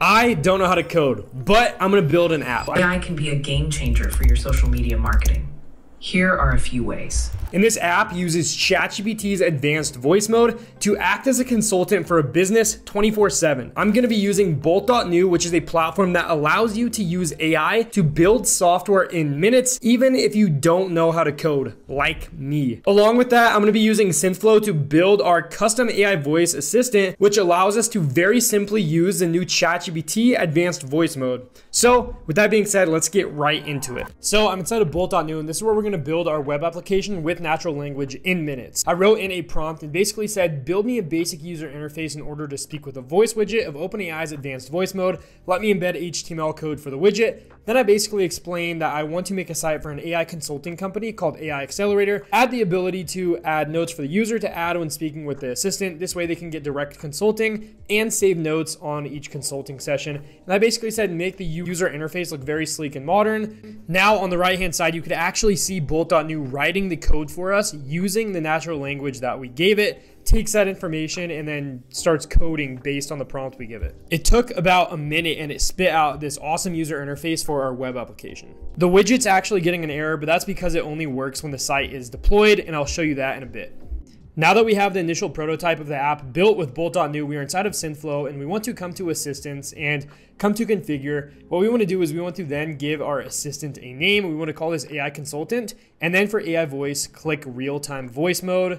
I don't know how to code, but I'm gonna build an app. AI can be a game changer for your social media marketing. Here are a few ways. And this app uses ChatGPT's advanced voice mode to act as a consultant for a business 24 7. I'm gonna be using Bolt.new, which is a platform that allows you to use AI to build software in minutes, even if you don't know how to code, like me. Along with that, I'm gonna be using Synthflow to build our custom AI voice assistant, which allows us to very simply use the new ChatGPT advanced voice mode. So, with that being said, let's get right into it. So, I'm inside of Bolt.new, and this is where we're gonna build our web application with with natural language in minutes. I wrote in a prompt and basically said, build me a basic user interface in order to speak with a voice widget of OpenAI's advanced voice mode. Let me embed HTML code for the widget. Then I basically explained that I want to make a site for an AI consulting company called AI Accelerator, add the ability to add notes for the user to add when speaking with the assistant. This way they can get direct consulting and save notes on each consulting session. And I basically said make the user interface look very sleek and modern. Now on the right hand side, you could actually see Bolt.new writing the code for us using the natural language that we gave it takes that information and then starts coding based on the prompt we give it. It took about a minute and it spit out this awesome user interface for our web application. The widget's actually getting an error, but that's because it only works when the site is deployed, and I'll show you that in a bit. Now that we have the initial prototype of the app built with Bolt.new, we are inside of Synthflow and we want to come to assistance and come to configure. What we want to do is we want to then give our assistant a name. We want to call this AI consultant. And then for AI voice, click real time voice mode.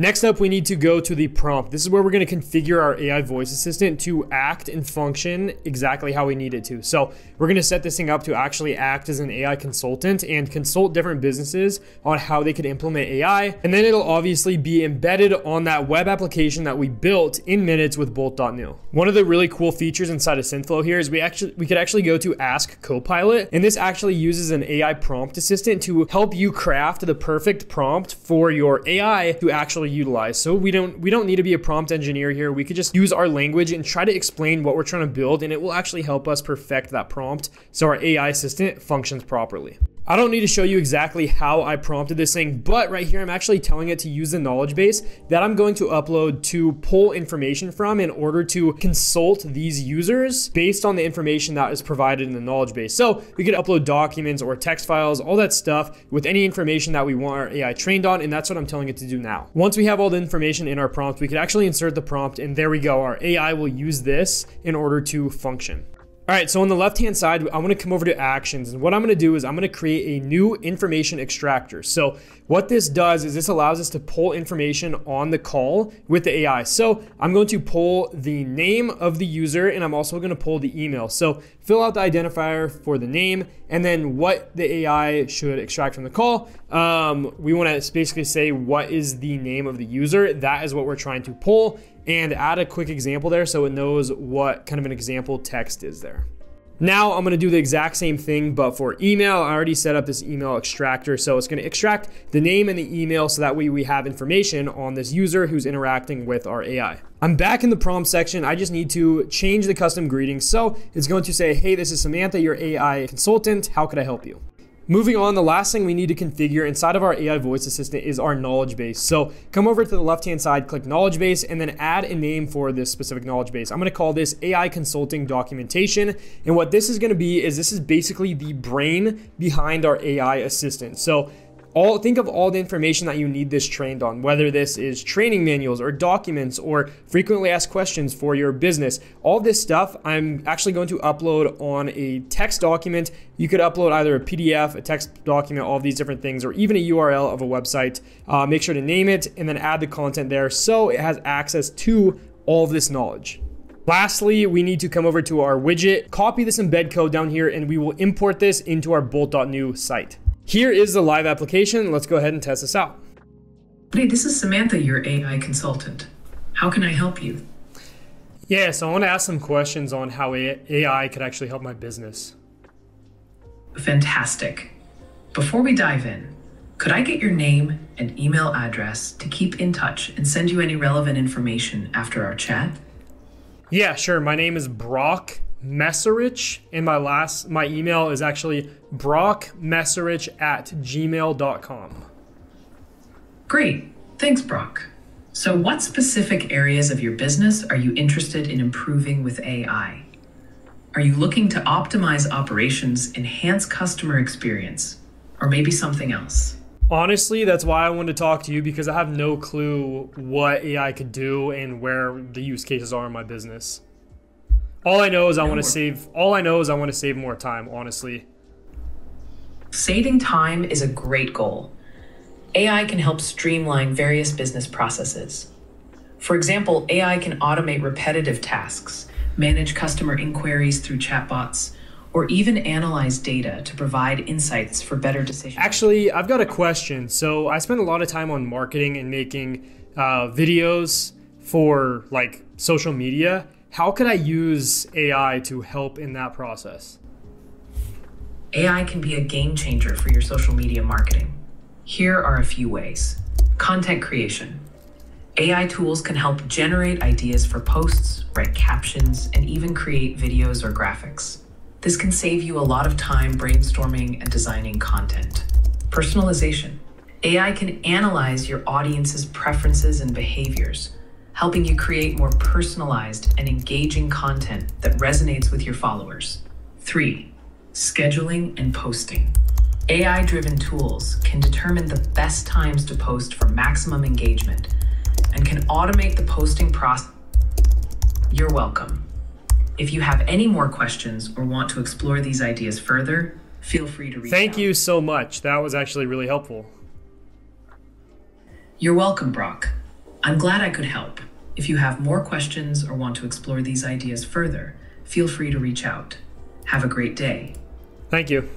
Next up, we need to go to the prompt. This is where we're going to configure our AI voice assistant to act and function exactly how we need it to. So we're going to set this thing up to actually act as an AI consultant and consult different businesses on how they could implement AI. And then it'll obviously be embedded on that web application that we built in minutes with Bolt.new. One of the really cool features inside of Synthflow here is we actually we could actually go to Ask Copilot, and this actually uses an AI prompt assistant to help you craft the perfect prompt for your AI to actually utilize. So we don't we don't need to be a prompt engineer here. We could just use our language and try to explain what we're trying to build and it will actually help us perfect that prompt so our AI assistant functions properly. I don't need to show you exactly how I prompted this thing, but right here I'm actually telling it to use the knowledge base that I'm going to upload to pull information from in order to consult these users based on the information that is provided in the knowledge base. So we could upload documents or text files, all that stuff with any information that we want our AI trained on, and that's what I'm telling it to do now. Once we have all the information in our prompt, we could actually insert the prompt, and there we go. Our AI will use this in order to function. All right, so on the left-hand side, I'm gonna come over to actions. And what I'm going to do is I'm going to create a new information extractor. So what this does is this allows us to pull information on the call with the AI. So I'm going to pull the name of the user and I'm also going to pull the email. So fill out the identifier for the name and then what the AI should extract from the call. Um, we want to basically say what is the name of the user. That is what we're trying to pull and add a quick example there so it knows what kind of an example text is there. Now I'm gonna do the exact same thing, but for email, I already set up this email extractor. So it's gonna extract the name and the email so that way we have information on this user who's interacting with our AI. I'm back in the prompt section. I just need to change the custom greeting. So it's going to say, hey, this is Samantha, your AI consultant. How could I help you? Moving on, the last thing we need to configure inside of our AI voice assistant is our knowledge base. So come over to the left-hand side, click knowledge base, and then add a name for this specific knowledge base. I'm gonna call this AI consulting documentation. And what this is gonna be is this is basically the brain behind our AI assistant. So all think of all the information that you need this trained on whether this is training manuals or documents or frequently asked questions for your business. All this stuff i'm actually going to upload on a text document. You could upload either a pdf a text document all these different things or even a url of a website. Uh, make sure to name it and then add the content there so it has access to all of this knowledge. Lastly, we need to come over to our widget, copy this embed code down here, and we will import this into our bolt.new site. Here is the live application. Let's go ahead and test this out. Hey, this is Samantha, your AI consultant. How can I help you? Yeah, so I want to ask some questions on how AI could actually help my business. Fantastic. Before we dive in, could I get your name and email address to keep in touch and send you any relevant information after our chat? Yeah, sure. My name is Brock Mesarich, and my last my email is actually brockmesarich at gmail.com. Great. Thanks, Brock. So, what specific areas of your business are you interested in improving with AI? Are you looking to optimize operations, enhance customer experience, or maybe something else? Honestly, that's why I wanted to talk to you because I have no clue what AI could do and where the use cases are in my business. All I know is I want to save all I know is I want to save more time, honestly. Saving time is a great goal. AI can help streamline various business processes. For example, AI can automate repetitive tasks, manage customer inquiries through chatbots, or even analyze data to provide insights for better decisions. Actually, I've got a question. So I spend a lot of time on marketing and making uh, videos for like social media. How could I use AI to help in that process? AI can be a game changer for your social media marketing. Here are a few ways. Content creation. AI tools can help generate ideas for posts, write captions, and even create videos or graphics. This can save you a lot of time brainstorming and designing content. Personalization. AI can analyze your audience's preferences and behaviors, helping you create more personalized and engaging content that resonates with your followers. 3. Scheduling and posting. AI driven tools can determine the best times to post for maximum engagement and can automate the posting process. You're welcome. If you have any more questions or want to explore these ideas further, feel free to reach out. Thank out. you so much. That was actually really helpful. You're welcome, Brock. I'm glad I could help. If you have more questions or want to explore these ideas further, feel free to reach out. Have a great day. Thank you.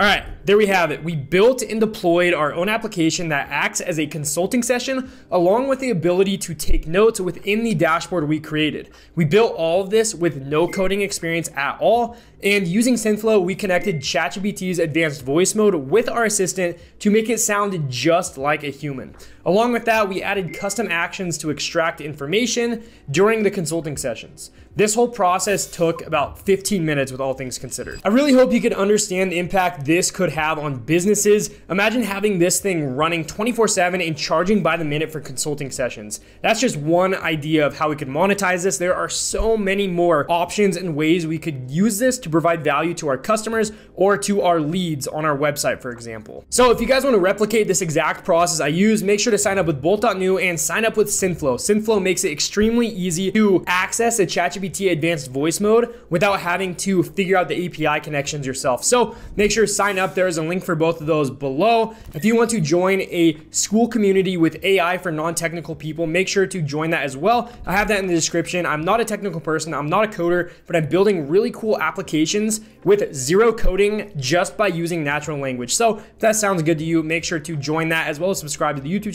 All right, there we have it. We built and deployed our own application that acts as a consulting session along with the ability to take notes within the dashboard we created. We built all of this with no coding experience at all. And using Synthflow, we connected ChatGPT's advanced voice mode with our assistant to make it sound just like a human. Along with that, we added custom actions to extract information during the consulting sessions. This whole process took about 15 minutes with all things considered. I really hope you can understand the impact this could have on businesses. Imagine having this thing running 24 7 and charging by the minute for consulting sessions. That's just one idea of how we could monetize this. There are so many more options and ways we could use this to provide value to our customers or to our leads on our website, for example. So if you guys want to replicate this exact process I use, make sure to sign up with Bolt.new and sign up with Synthflow. Synthflow makes it extremely easy to access a ChatGPT advanced voice mode without having to figure out the API connections yourself. So make sure to sign up. There is a link for both of those below. If you want to join a Skool community with AI for non-technical people, make sure to join that as well. I have that in the description. I'm not a technical person. I'm not a coder, but I'm building really cool applications with zero coding just by using natural language. So if that sounds good to you, make sure to join that as well as subscribe to the YouTube